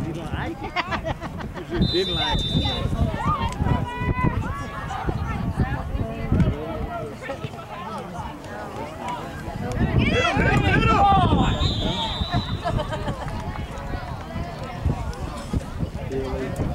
if you didn't like it. if you didn't like it. Hit him, hit him, hit him!